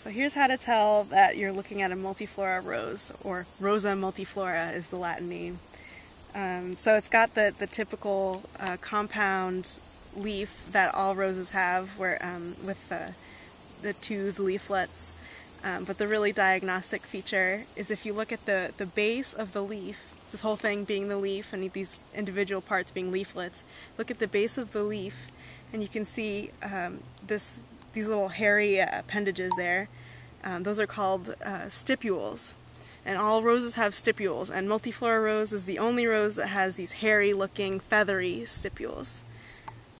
So here's how to tell that you're looking at a multiflora rose, or Rosa multiflora is the Latin name. Um, so it's got the, the typical uh, compound leaf that all roses have, where um, with the, the toothed leaflets. Um, but the really diagnostic feature is if you look at the, the base of the leaf, this whole thing being the leaf and these individual parts being leaflets, look at the base of the leaf and you can see um, this these little hairy uh, appendages there. Um, those are called uh, stipules. And all roses have stipules, and Multiflora rose is the only rose that has these hairy looking feathery stipules.